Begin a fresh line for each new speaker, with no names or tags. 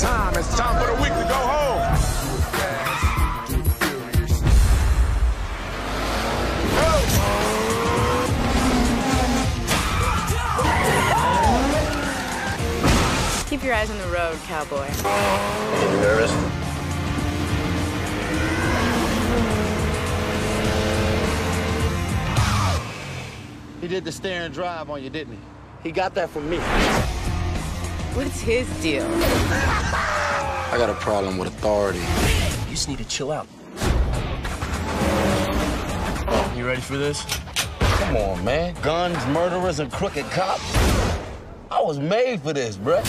time. It's time for the weak to go home.
Keep your eyes on the road, cowboy.
You nervous?
He did the stare and drive on you, didn't he? He got that from me.
What's his deal?
I got a problem with authority.
You just need to chill out. Oh, you ready for this?
Come on, man. Guns, murderers, and crooked cops. I was made for this, bruh.